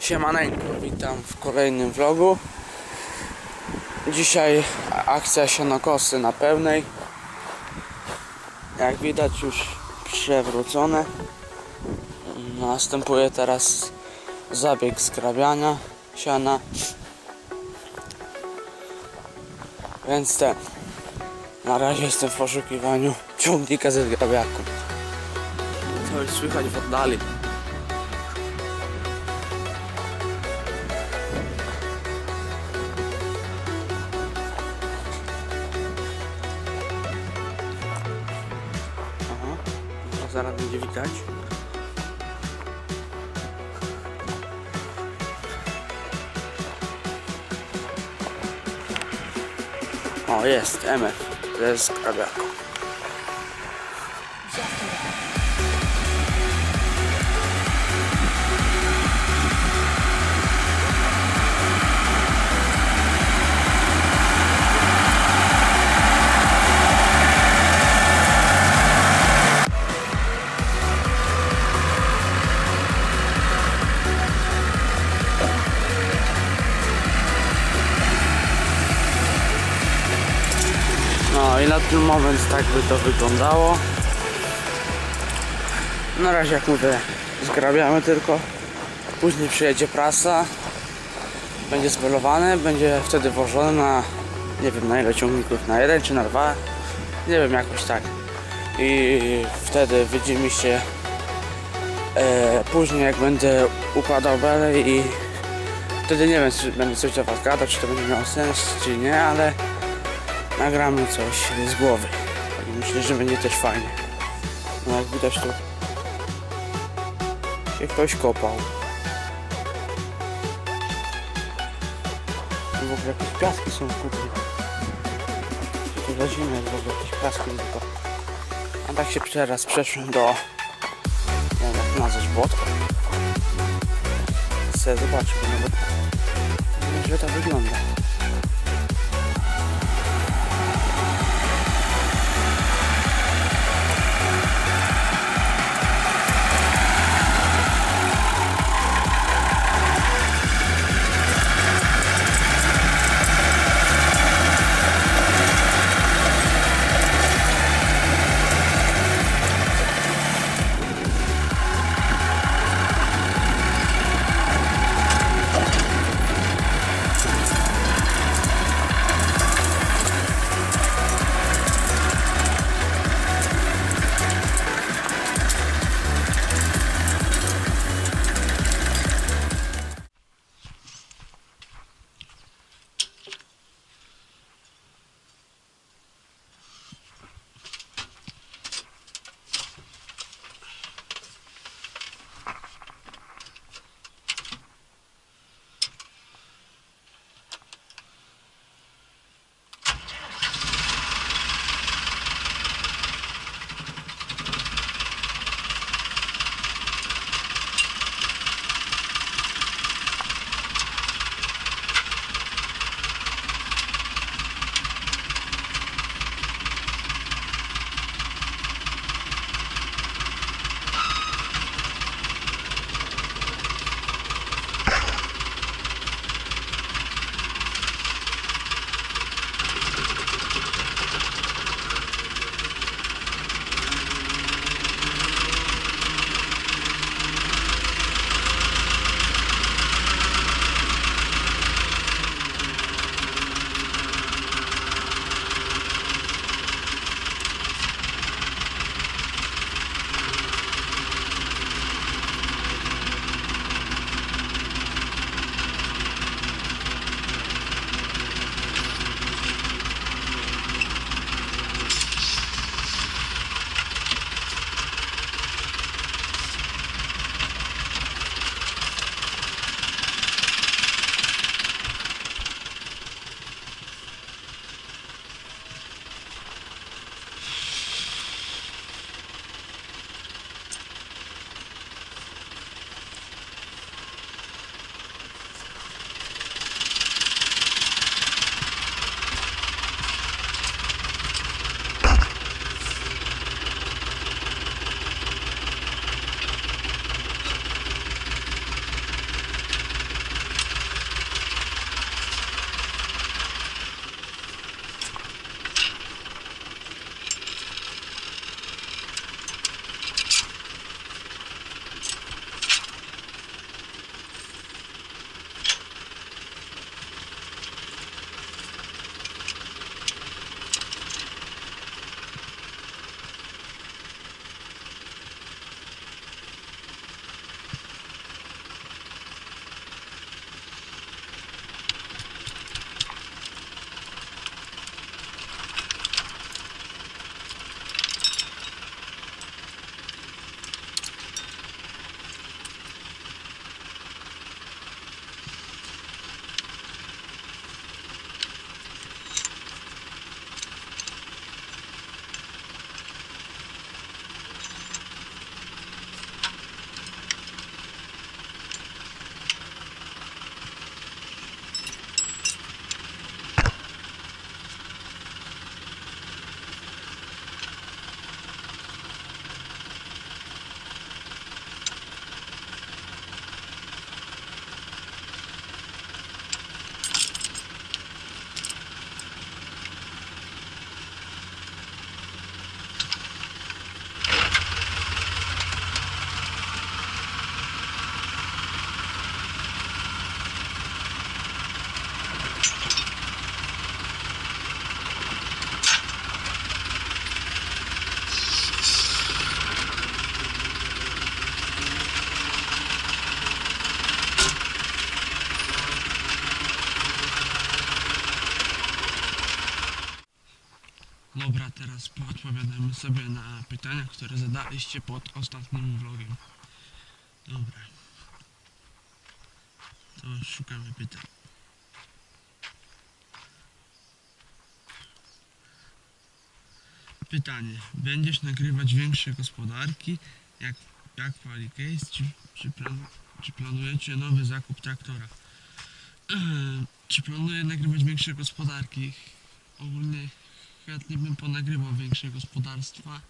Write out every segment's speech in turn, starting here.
Siemanenko, witam w kolejnym vlogu. Dzisiaj akcja sianokosy na pełnej. Jak widać już przewrócone. Następuje teraz zabieg skrabiania siana. Więc ten. Na razie jestem w poszukiwaniu ciągnika ze zgrabiaką. Coś słychać w oddali. Zaraz będzie widać. O, jest, MF. To jest moment tak by to wyglądało. Na razie jak mówię, zgrabiamy tylko. Później przyjedzie prasa. Będzie zbelowane, będzie wtedy włożone na nie wiem na ile ciągników, na jeden czy na dwa. Nie wiem jakoś tak. I wtedy widzimy się e, później jak będę układał belę i wtedy nie wiem czy będę coś do was gadać, czy to będzie miało sens, czy nie, ale nagramy coś z głowy. Myślę, że będzie też fajnie. No jak widać tu się ktoś kopał. Tu w ogóle jakieś piaski są. Czy to za jest w ogóle jakieś piaski tylko. A tak się teraz przeszłem do jak nazwać błotko. Chcę zobaczyć, bo nawet że to wygląda. Teraz poodpowiadamy sobie na pytania, które zadaliście pod ostatnim vlogiem. Dobra. To szukamy pytań. Pytanie. Będziesz nagrywać większe gospodarki, jak, jak pali case, czy, czy, plan, czy planujecie nowy zakup traktora? Czy planuję nagrywać większe gospodarki? Ogólnie chętnie bym ponagrywał większe gospodarstwa.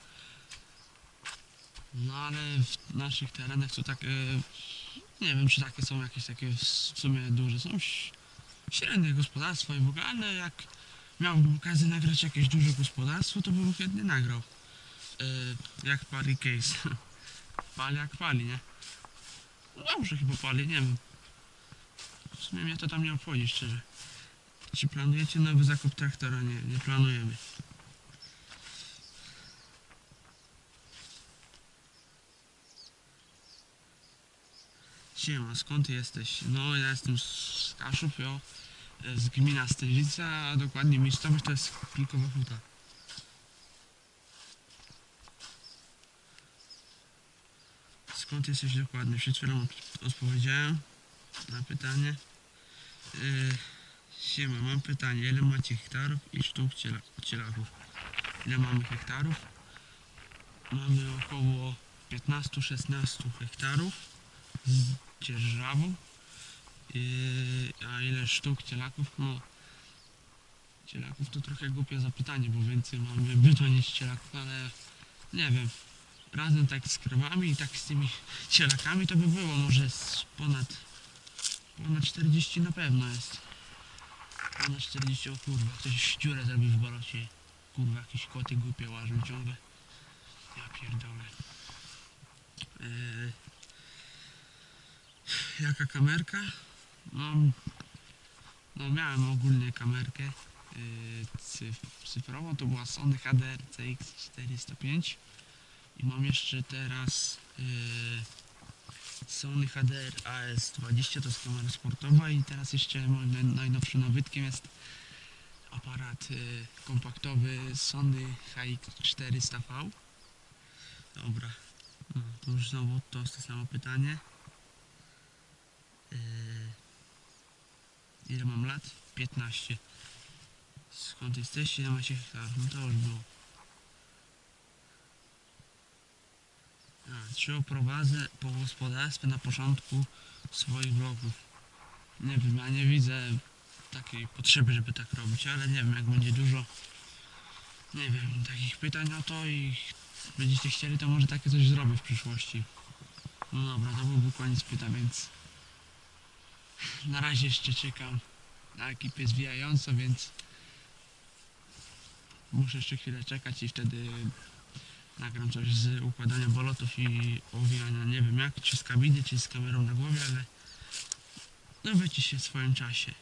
No ale w naszych terenach to takie, nie wiem czy takie są jakieś takie w sumie duże, są średnie gospodarstwa i w ogóle, ale jak miałbym okazję nagrać jakieś duże gospodarstwo, to bym chętnie nagrał. E, jak pali case. pali jak pali, nie? Dobrze chyba pali, nie wiem. W sumie mnie to tam nie obchodzi, szczerze. Czy planujecie nowy zakup traktora? Nie, nie planujemy. Siema, skąd jesteś? No, ja jestem z Kaszub, jo, z gmina Stężyca, a dokładnie miejscowość to jest Pilkowa Huta. Skąd jesteś dokładnie? Przed chwilą odpowiedziałem na pytanie. Yy, siema, mam pytanie. Ile macie hektarów i sztuk ciela, cielaków? Ile mamy hektarów? Mamy około 15-16 hektarów z dzierżawą. Yy, a ile sztuk cielaków? No, cielaków to trochę głupie zapytanie, bo więcej mamy bydła niż cielaków, ale nie wiem. Razem tak z krowami i tak z tymi cielakami to by było może ponad ponad 40 na pewno jest. Ponad 40, o kurwa, ktoś dziurę zrobił w balocie. Kurwa, jakieś koty głupie łażą ciągle. Ja pierdolę. Yy, jaka kamerka? No, no miałem ogólnie kamerkę yy, cyf, cyfrową, to była Sony HDR CX405 i mam jeszcze teraz yy, Sony HDR AS20 to jest kamera sportowa i teraz jeszcze moim naj- najnowszym nabytkiem jest aparat yy, kompaktowy Sony HX400V dobra no, to już znowu to jest to samo pytanie Yy, ile mam lat? 15 skąd jesteście? Ile macie hektarów? no to już było Czy oprowadzę po gospodarstwie na początku swoich vlogów? Nie wiem, ja nie widzę takiej potrzeby, żeby tak robić, ale nie wiem, jak będzie dużo nie wiem, takich pytań o to i będziecie chcieli, to może takie coś zrobię w przyszłości. No dobra, to byłby koniec pytań, więc na razie jeszcze czekam na ekipę zwijającą, więc muszę jeszcze chwilę czekać i wtedy nagram coś z układania bolotów i owijania, nie wiem jak, czy z kabiny, czy z kamerą na głowie, ale dowiecie się w swoim czasie.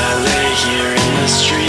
I lay here in the street,